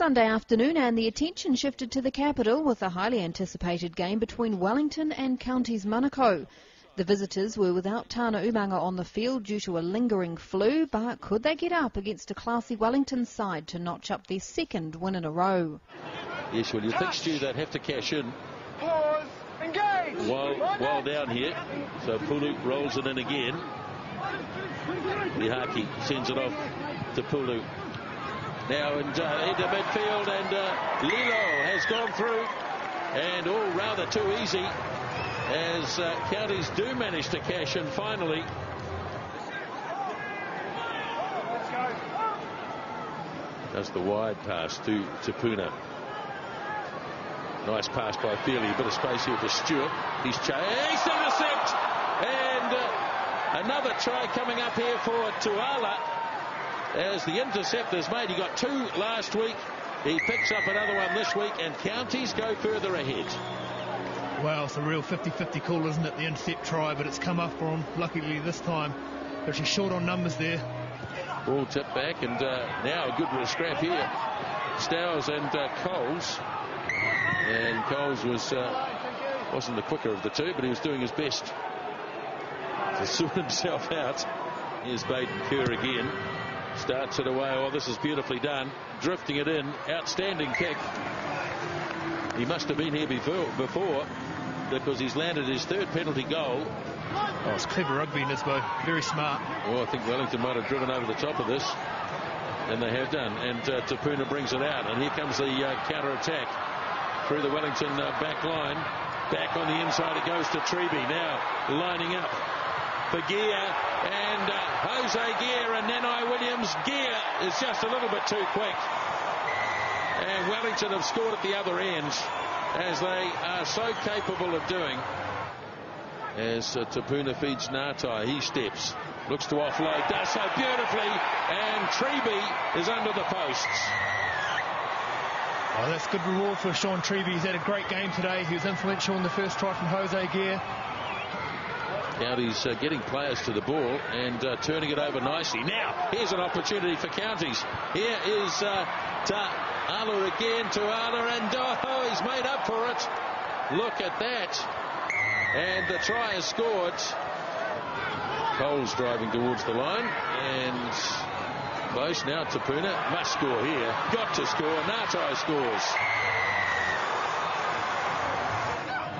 Sunday afternoon and the attention shifted to the capital with a highly anticipated game between Wellington and Counties Manukau. The visitors were without Tana Umaga on the field due to a lingering flu, but could they get up against a classy Wellington side to notch up their second win in a row? Yes, well, you think, Stu, they'd have to cash in. Pause. Engage. While, while down here. So Pulu rolls it in again. Lihaki sends it off to Pulu. Now into, uh, into midfield and uh, Lilo has gone through and all rather too easy as uh, counties do manage to cash in finally. Does the wide pass to, to Puna. Nice pass by Feely, a bit of space here for Stewart. He's chased, intercept, and uh, another try coming up here for Tuala as the interceptor's made. He got two last week. He picks up another one this week, and counties go further ahead. Well, it's a real 50-50 call, isn't it, the intercept try, but it's come up for him, luckily this time. But she's short on numbers there. Ball tipped back, and uh, now a good little scrap here. Stowers and uh, Coles. And Coles was, uh, wasn't the quicker of the two, but he was doing his best to sort himself out. Here's Baden Kerr again. Starts it away. Oh, this is beautifully done. Drifting it in. Outstanding kick. He must have been here before, before because he's landed his third penalty goal. Oh, it's clever rugby, Nisbo. Very smart. Oh, I think Wellington might have driven over the top of this. And they have done. And uh, Tapuna brings it out. And here comes the uh, counter-attack through the Wellington uh, back line. Back on the inside it goes to Treeby. Now lining up for Gear and uh, Jose Gear and Nanai Williams. Gear is just a little bit too quick. And Wellington have scored at the other end as they are so capable of doing. As uh, Tapuna feeds Ngatai, he steps, looks to offload, does so beautifully, and Treeby is under the posts. Oh, that's good reward for Shaun Treeby. He's had a great game today. He was influential in the first try from Jose Gear. Counties uh, getting players to the ball and uh, turning it over nicely. Now, here's an opportunity for Counties. Here is uh, Ala again to Ala, and oh, he's made up for it. Look at that. And the try is scored. Coles driving towards the line, and close now. Tapuna must score here. Got to score. Ngatai scores.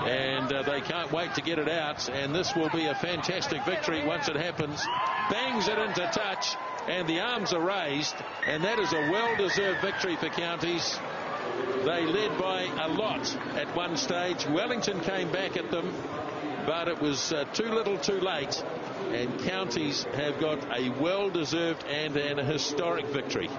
And uh, they can't wait to get it out. And this will be a fantastic victory once it happens. Bangs it into touch. And the arms are raised. And that is a well-deserved victory for counties. They led by a lot at one stage. Wellington came back at them. But it was uh, too little too late. And counties have got a well-deserved and an historic victory